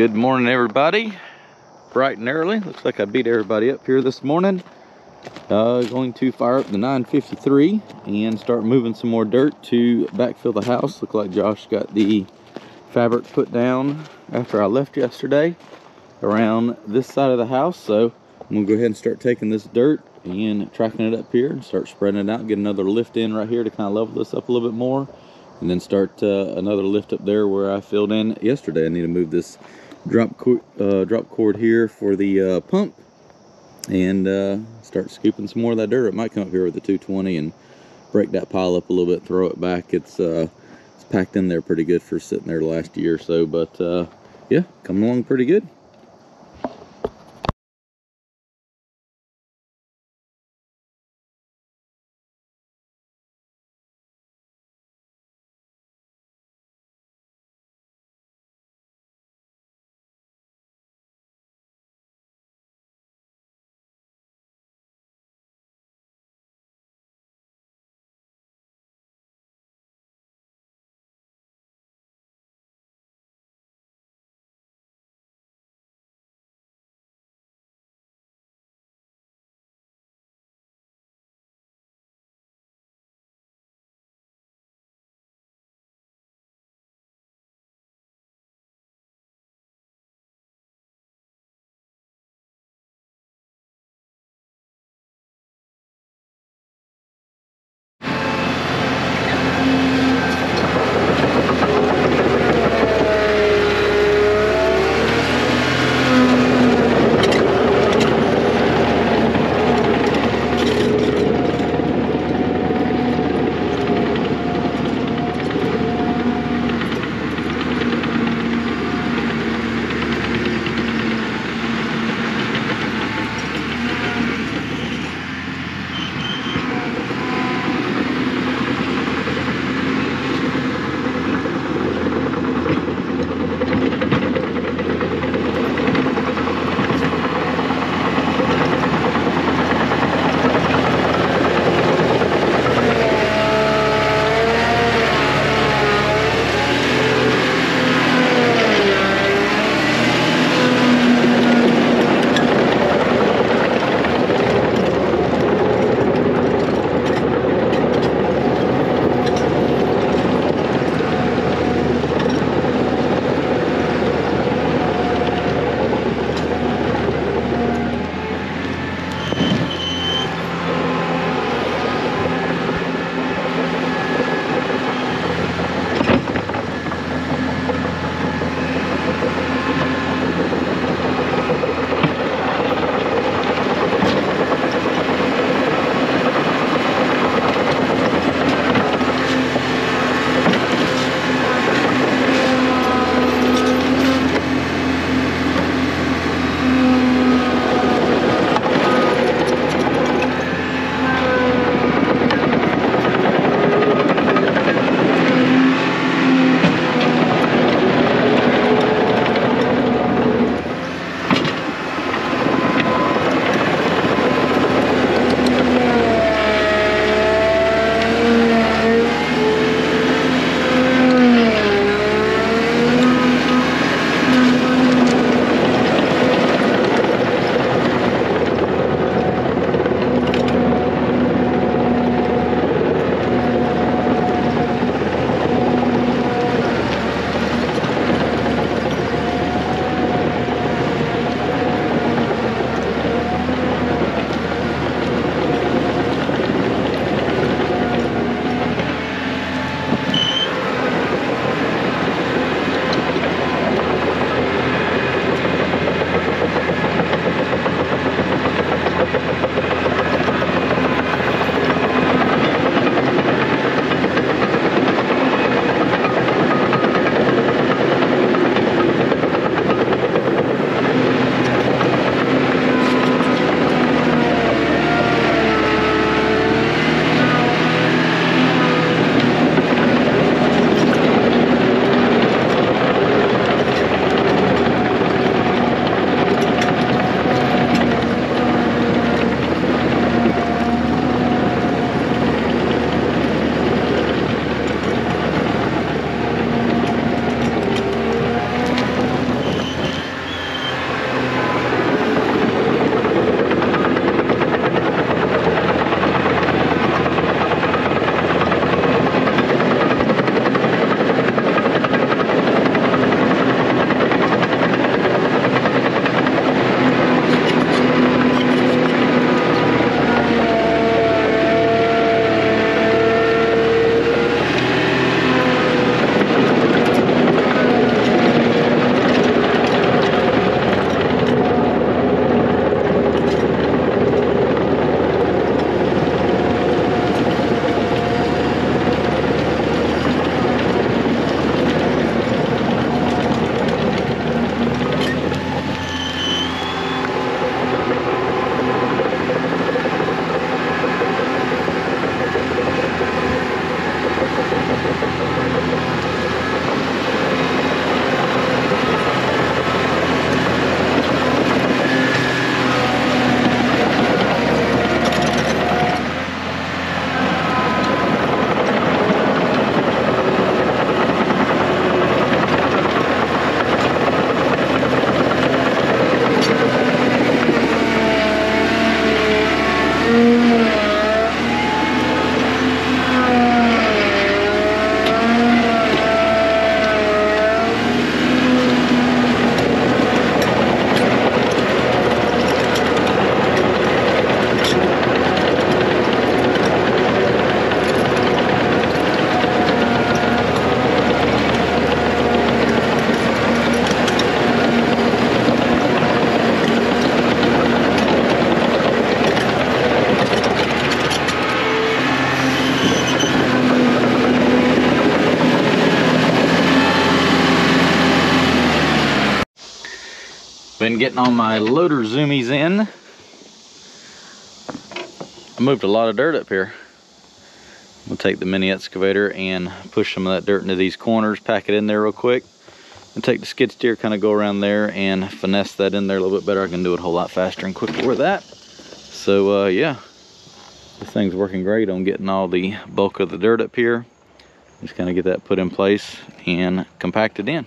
Good morning, everybody. Bright and early. Looks like I beat everybody up here this morning. Uh, going to fire up the 953 and start moving some more dirt to backfill the house. Look like Josh got the fabric put down after I left yesterday around this side of the house. So I'm gonna go ahead and start taking this dirt and tracking it up here and start spreading it out. Get another lift in right here to kind of level this up a little bit more and then start uh, another lift up there where I filled in yesterday. I need to move this drop cord, uh, drop cord here for the uh, pump and uh, start scooping some more of that dirt. It might come up here with the 220 and break that pile up a little bit, throw it back. It's uh, it's packed in there pretty good for sitting there last year or so, but uh, yeah, coming along pretty good. Been getting all my loader zoomies in. I moved a lot of dirt up here. We'll take the mini excavator and push some of that dirt into these corners, pack it in there real quick. And take the skid steer, kind of go around there and finesse that in there a little bit better. I can do it a whole lot faster and quicker with that. So uh, yeah, this thing's working great on getting all the bulk of the dirt up here. Just kind of get that put in place and compacted in.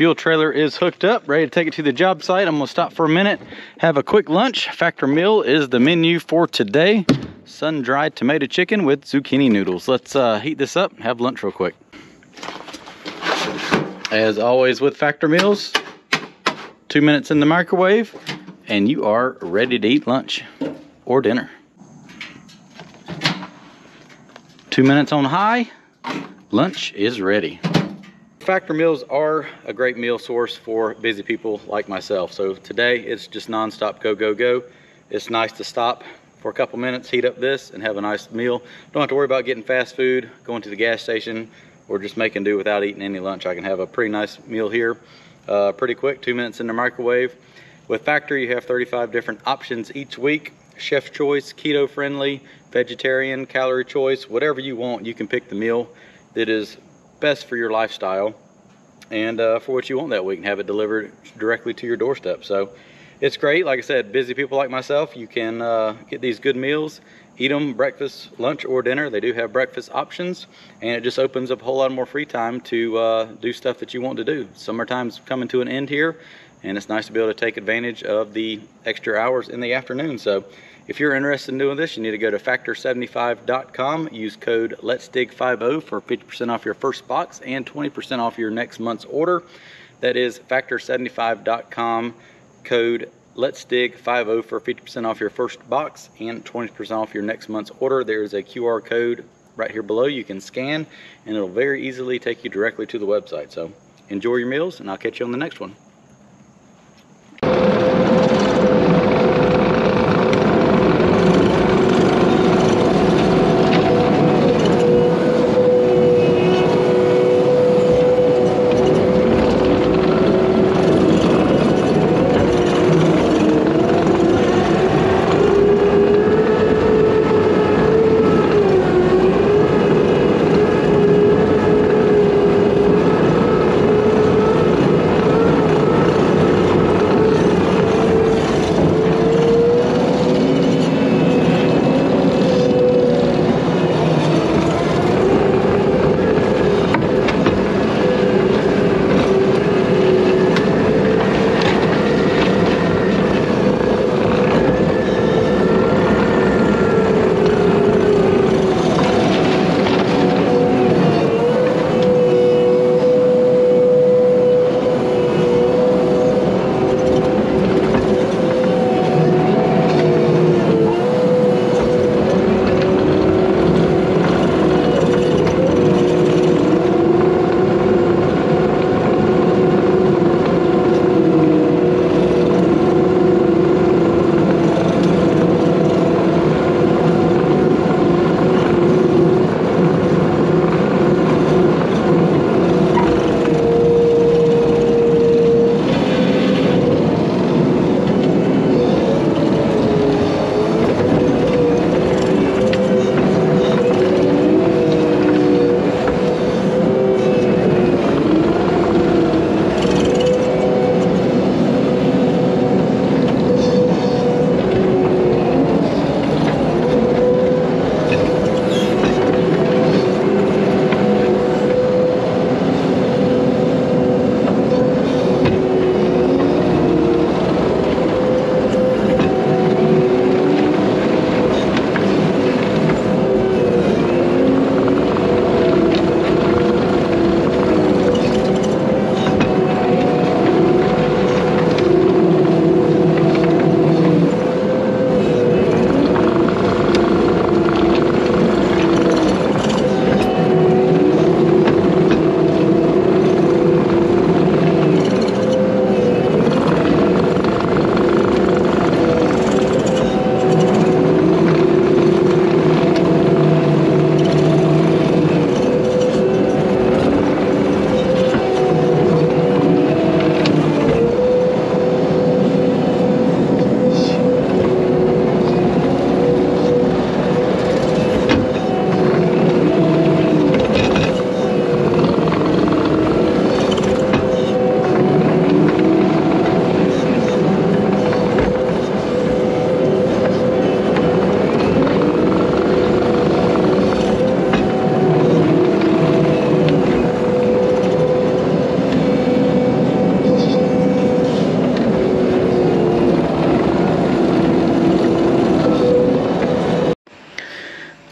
Fuel trailer is hooked up, ready to take it to the job site. I'm gonna stop for a minute, have a quick lunch. Factor meal is the menu for today. Sun-dried tomato chicken with zucchini noodles. Let's uh, heat this up, have lunch real quick. As always with Factor Meals, two minutes in the microwave, and you are ready to eat lunch or dinner. Two minutes on high, lunch is ready. Factor meals are a great meal source for busy people like myself. So today it's just nonstop go, go, go. It's nice to stop for a couple minutes, heat up this and have a nice meal. Don't have to worry about getting fast food, going to the gas station, or just making do without eating any lunch. I can have a pretty nice meal here. Uh, pretty quick, two minutes in the microwave. With Factor, you have 35 different options each week. Chef choice, keto friendly, vegetarian, calorie choice, whatever you want, you can pick the meal that is best for your lifestyle and uh, for what you want that week and have it delivered directly to your doorstep. So it's great. Like I said, busy people like myself, you can uh, get these good meals, eat them breakfast, lunch, or dinner. They do have breakfast options, and it just opens up a whole lot more free time to uh, do stuff that you want to do. Summertime's coming to an end here, and it's nice to be able to take advantage of the extra hours in the afternoon. So if you're interested in doing this, you need to go to factor75.com, use code LetsDig50 for 50% off your first box and 20% off your next month's order. That is factor75.com, code Let's Dig 50 for 50% off your first box and 20% off your next month's order. There's a QR code right here below you can scan and it'll very easily take you directly to the website. So enjoy your meals and I'll catch you on the next one.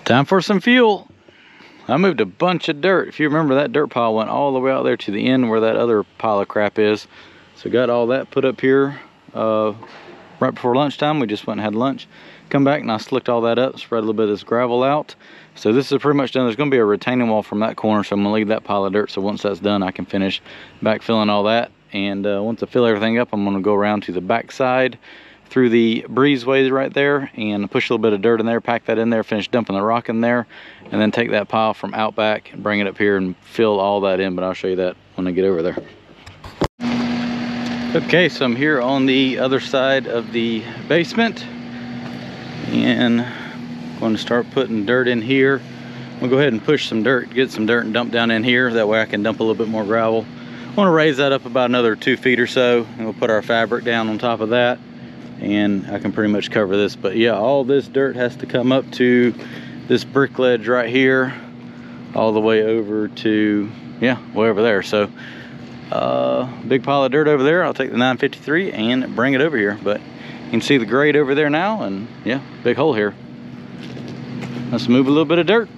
Time for some fuel. I moved a bunch of dirt. If you remember, that dirt pile went all the way out there to the end where that other pile of crap is. So got all that put up here uh, right before lunchtime. We just went and had lunch. Come back and I slicked all that up, spread a little bit of this gravel out. So this is pretty much done. There's gonna be a retaining wall from that corner, so I'm gonna leave that pile of dirt. So once that's done, I can finish backfilling all that. And uh, once I fill everything up, I'm gonna go around to the back side through the breezeways right there and push a little bit of dirt in there, pack that in there, finish dumping the rock in there, and then take that pile from out back and bring it up here and fill all that in, but I'll show you that when I get over there. Okay, so I'm here on the other side of the basement and I'm going to start putting dirt in here. Gonna go ahead and push some dirt, get some dirt and dump down in here. That way I can dump a little bit more gravel. I want to raise that up about another two feet or so and we'll put our fabric down on top of that and I can pretty much cover this. But yeah, all this dirt has to come up to this brick ledge right here, all the way over to, yeah, way over there. So uh, big pile of dirt over there. I'll take the 953 and bring it over here. But you can see the grade over there now and yeah, big hole here. Let's move a little bit of dirt.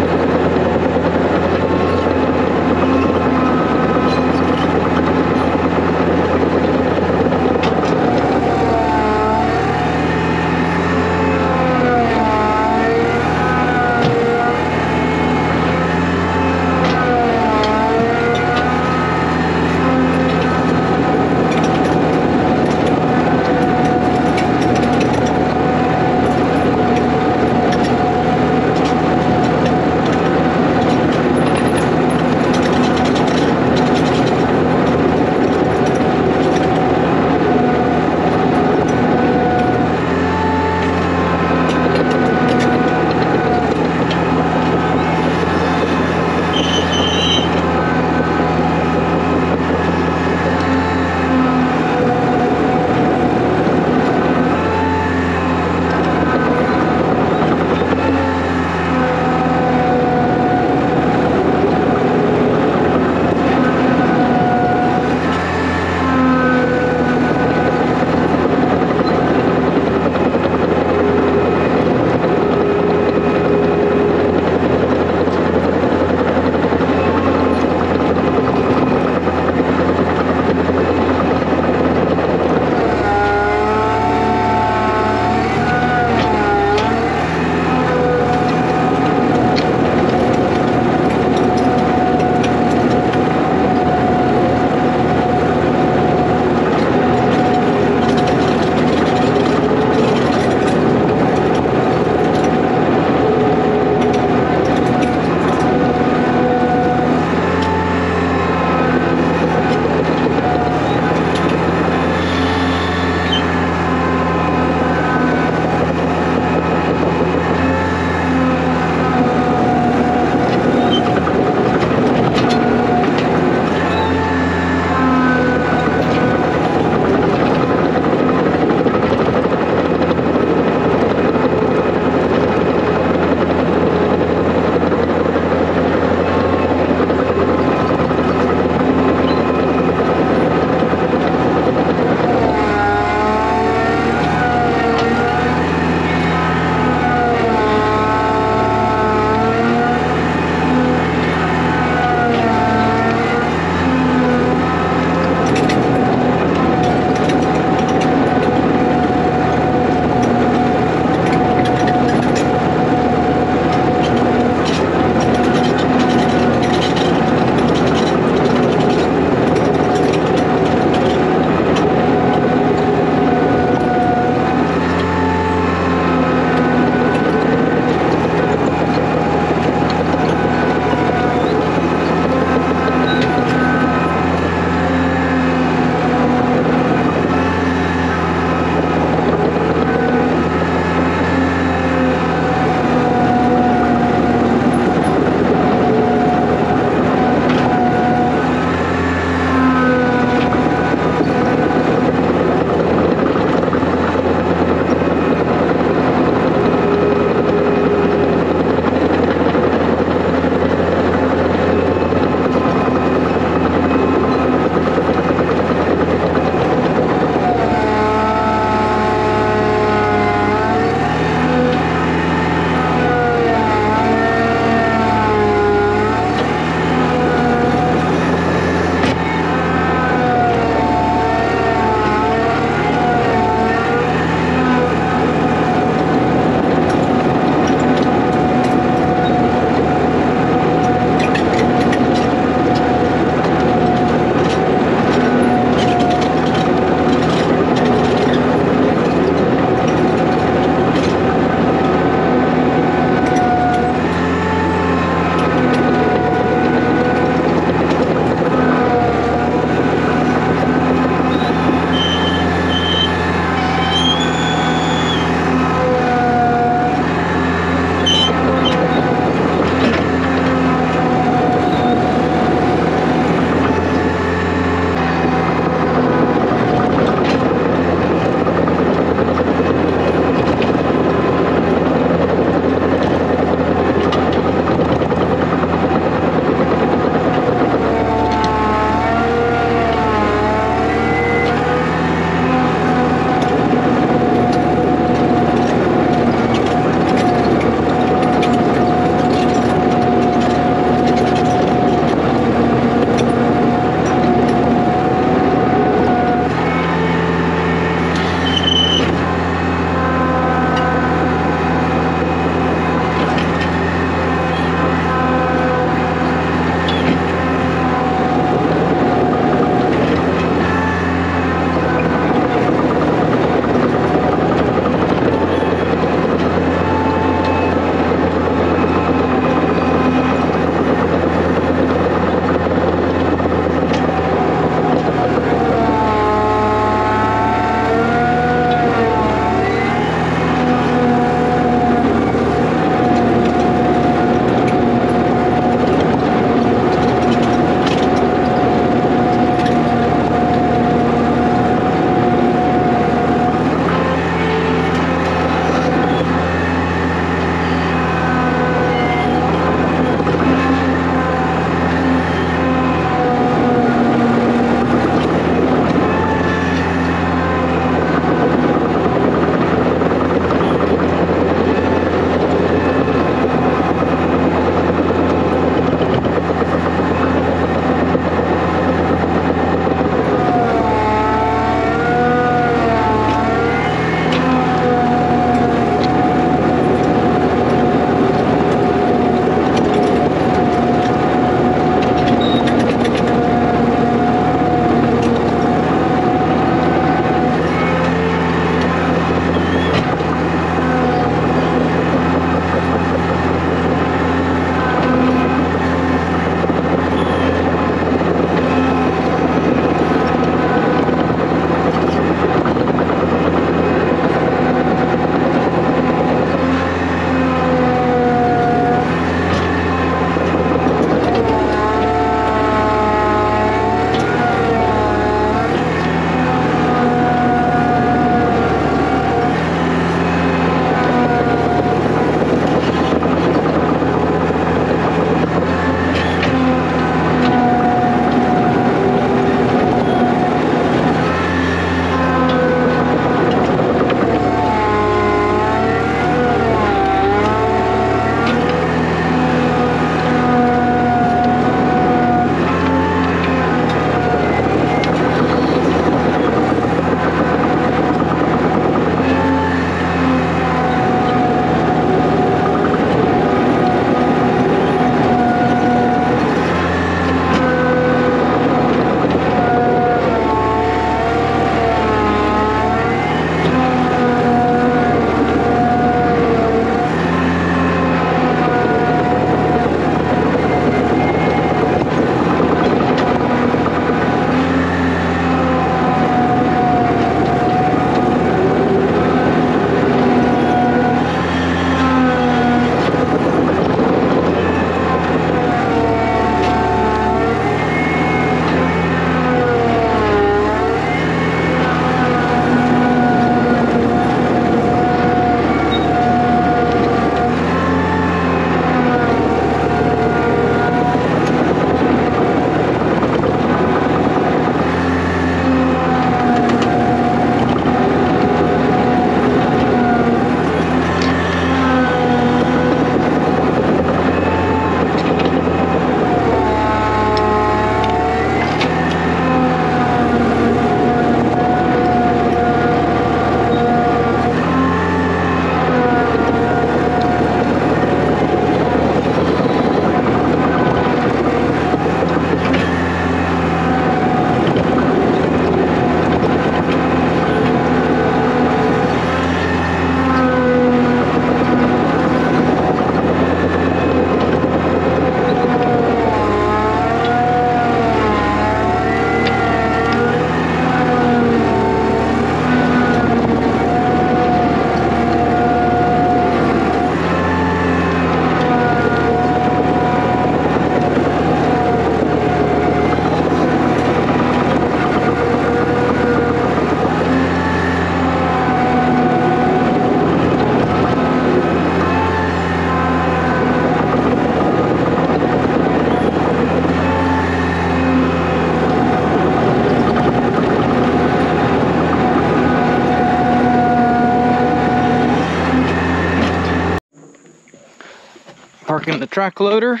In the track loader,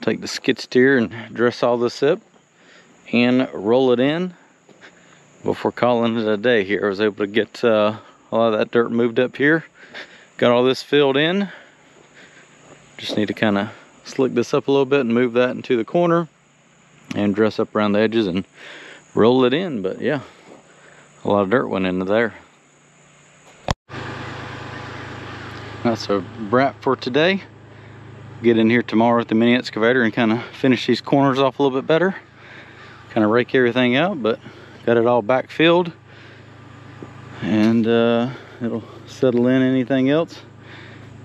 take the skid steer and dress all this up and roll it in before calling it a day here. I was able to get uh, a lot of that dirt moved up here. Got all this filled in. Just need to kind of slick this up a little bit and move that into the corner and dress up around the edges and roll it in. But yeah, a lot of dirt went into there. That's a wrap for today. Get in here tomorrow with the mini excavator and kind of finish these corners off a little bit better. Kind of rake everything out, but got it all back filled. And uh, it'll settle in anything else.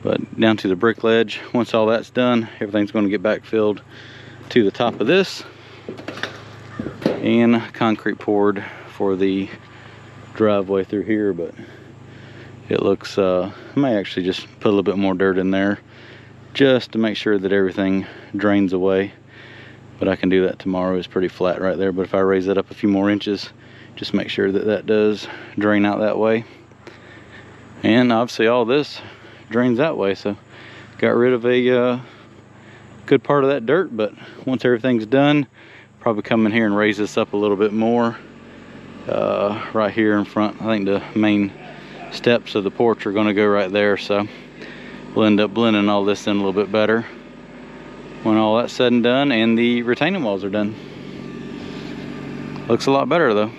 But down to the brick ledge, once all that's done, everything's gonna get back filled to the top of this. And concrete poured for the driveway through here, but it looks, uh, I may actually just put a little bit more dirt in there just to make sure that everything drains away. But I can do that tomorrow. It's pretty flat right there. But if I raise it up a few more inches, just make sure that that does drain out that way. And obviously all this drains that way. So got rid of a uh, good part of that dirt. But once everything's done, probably come in here and raise this up a little bit more. Uh, right here in front. I think the main steps of the porch are going to go right there. So we'll end up blending all this in a little bit better when all that's said and done and the retaining walls are done. Looks a lot better though.